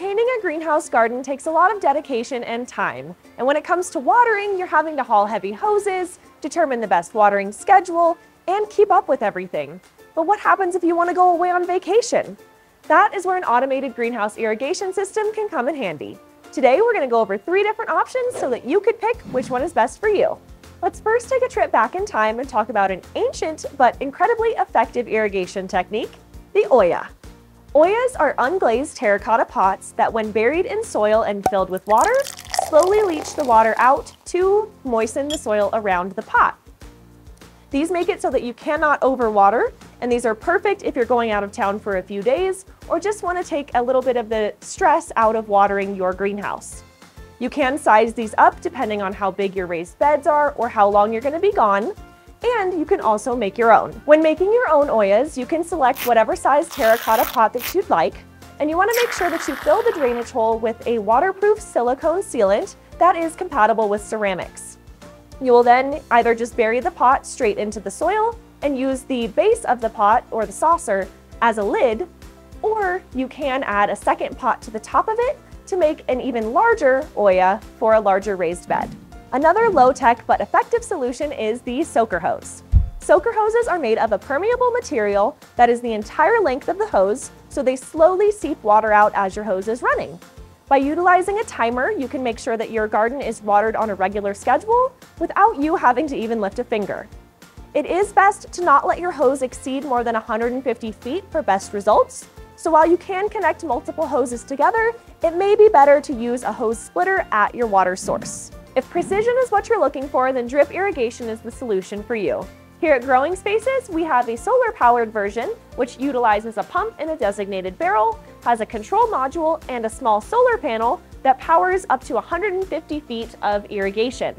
Maintaining a greenhouse garden takes a lot of dedication and time. And when it comes to watering, you're having to haul heavy hoses, determine the best watering schedule, and keep up with everything. But what happens if you want to go away on vacation? That is where an automated greenhouse irrigation system can come in handy. Today, we're going to go over three different options so that you could pick which one is best for you. Let's first take a trip back in time and talk about an ancient but incredibly effective irrigation technique, the Olla. Ollas are unglazed terracotta pots that when buried in soil and filled with water, slowly leach the water out to moisten the soil around the pot. These make it so that you cannot overwater, and these are perfect if you're going out of town for a few days or just want to take a little bit of the stress out of watering your greenhouse. You can size these up depending on how big your raised beds are or how long you're going to be gone, and you can also make your own. When making your own Ollas, you can select whatever size terracotta pot that you'd like, and you want to make sure that you fill the drainage hole with a waterproof silicone sealant that is compatible with ceramics. You will then either just bury the pot straight into the soil and use the base of the pot or the saucer as a lid, or you can add a second pot to the top of it to make an even larger Olla for a larger raised bed. Another low-tech but effective solution is the soaker hose. Soaker hoses are made of a permeable material that is the entire length of the hose, so they slowly seep water out as your hose is running. By utilizing a timer, you can make sure that your garden is watered on a regular schedule without you having to even lift a finger. It is best to not let your hose exceed more than 150 feet for best results, so while you can connect multiple hoses together, it may be better to use a hose splitter at your water source. If precision is what you're looking for, then drip irrigation is the solution for you. Here at Growing Spaces, we have a solar-powered version, which utilizes a pump in a designated barrel, has a control module, and a small solar panel that powers up to 150 feet of irrigation.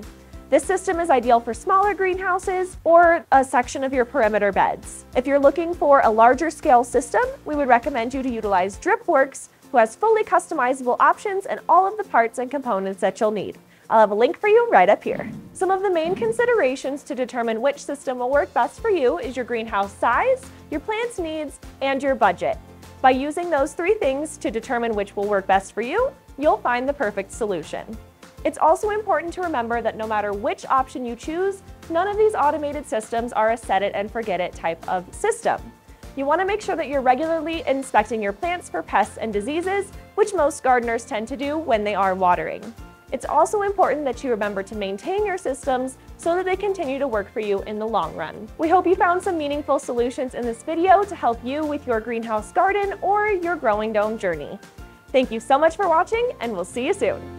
This system is ideal for smaller greenhouses or a section of your perimeter beds. If you're looking for a larger scale system, we would recommend you to utilize DripWorks, who has fully customizable options and all of the parts and components that you'll need. I'll have a link for you right up here. Some of the main considerations to determine which system will work best for you is your greenhouse size, your plant's needs, and your budget. By using those three things to determine which will work best for you, you'll find the perfect solution. It's also important to remember that no matter which option you choose, none of these automated systems are a set it and forget it type of system. You want to make sure that you're regularly inspecting your plants for pests and diseases, which most gardeners tend to do when they are watering. It's also important that you remember to maintain your systems so that they continue to work for you in the long run. We hope you found some meaningful solutions in this video to help you with your greenhouse garden or your growing dome journey. Thank you so much for watching and we'll see you soon.